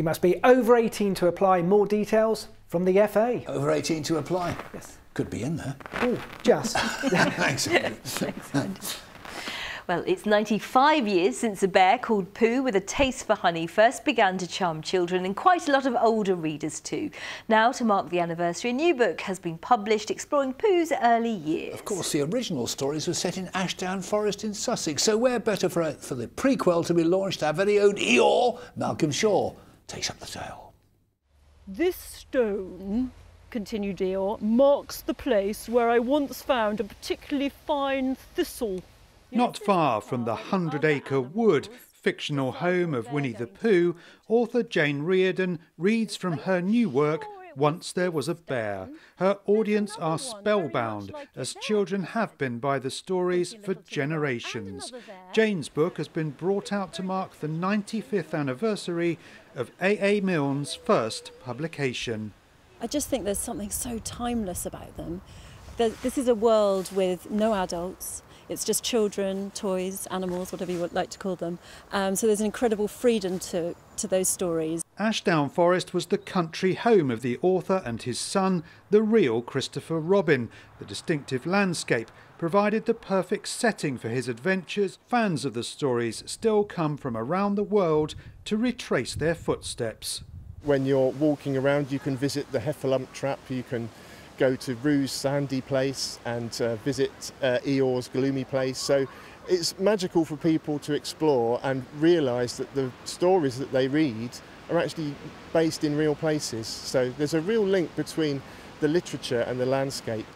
You must be over 18 to apply. More details from the FA. Over 18 to apply? Yes. Could be in there. Oh, just. Thanks. Thanks, well, it's 95 years since a bear called Pooh with a taste for honey first began to charm children and quite a lot of older readers too. Now, to mark the anniversary, a new book has been published exploring Pooh's early years. Of course, the original stories were set in Ashdown Forest in Sussex, so where better for, a, for the prequel to be launched, our very own Eeyore, Malcolm Shaw, takes up the tale. This stone continued Eeyore, marks the place where I once found a particularly fine thistle. Not far from the Hundred Acre Wood, fictional home of Winnie the Pooh, author Jane Riordan reads from her new work, Once There Was a Bear. Her audience are spellbound, as children have been by the stories for generations. Jane's book has been brought out to mark the 95th anniversary of A.A. Milne's first publication. I just think there's something so timeless about them. This is a world with no adults it's just children, toys, animals, whatever you would like to call them. Um, so there's an incredible freedom to, to those stories. Ashdown Forest was the country home of the author and his son, the real Christopher Robin. The distinctive landscape provided the perfect setting for his adventures. Fans of the stories still come from around the world to retrace their footsteps. When you're walking around, you can visit the Heffalump Trap, you can go to Roo's sandy place and uh, visit uh, Eeyore's gloomy place. So it's magical for people to explore and realise that the stories that they read are actually based in real places. So there's a real link between the literature and the landscape.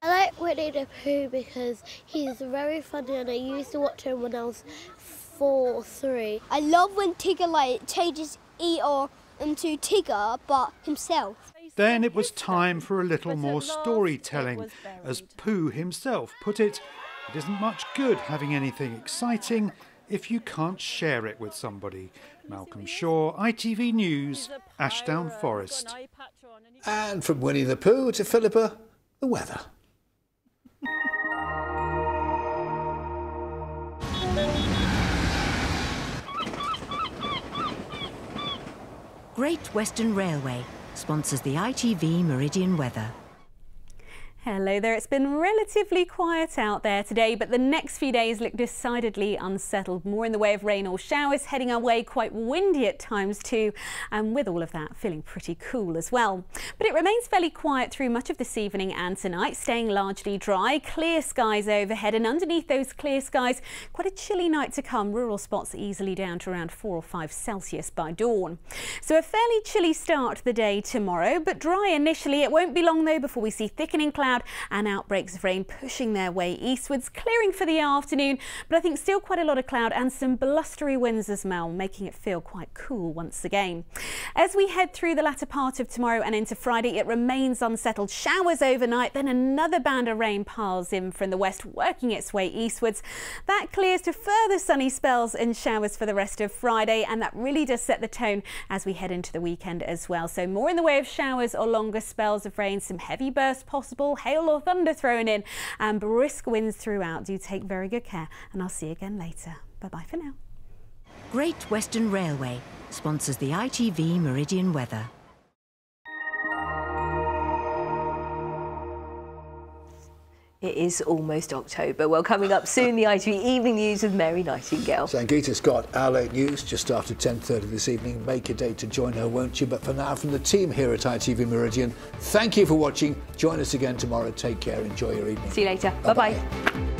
I like Winnie the Pooh because he's very funny and I used to watch him when I was four or three. I love when Tigger like changes Eeyore into Tigger but himself. Then it was time for a little more storytelling. As Pooh himself put it, it isn't much good having anything exciting if you can't share it with somebody. Malcolm Shaw, ITV News, Ashdown Forest. And from Winnie the Pooh to Philippa, the weather. Great Western Railway sponsors the ITV Meridian Weather. Hello there. It's been relatively quiet out there today, but the next few days look decidedly unsettled. More in the way of rain or showers heading our way, quite windy at times too, and with all of that, feeling pretty cool as well. But it remains fairly quiet through much of this evening and tonight, staying largely dry. Clear skies overhead, and underneath those clear skies, quite a chilly night to come. Rural spots easily down to around 4 or 5 Celsius by dawn. So a fairly chilly start to the day tomorrow, but dry initially. It won't be long though before we see thickening clouds cloud and outbreaks of rain pushing their way eastwards, clearing for the afternoon, but I think still quite a lot of cloud and some blustery winds as well, making it feel quite cool once again. As we head through the latter part of tomorrow and into Friday, it remains unsettled. Showers overnight, then another band of rain piles in from the west, working its way eastwards. That clears to further sunny spells and showers for the rest of Friday, and that really does set the tone as we head into the weekend as well. So more in the way of showers or longer spells of rain, some heavy bursts possible, hail or thunder thrown in, and brisk winds throughout. Do take very good care, and I'll see you again later. Bye bye for now. Great Western Railway sponsors the ITV Meridian Weather. It is almost October. Well, coming up soon, the ITV Evening News with Mary Nightingale. Sangeeta's got our late news just after 10.30 this evening. Make a date to join her, won't you? But for now, from the team here at ITV Meridian, thank you for watching. Join us again tomorrow. Take care. Enjoy your evening. See you later. Bye-bye.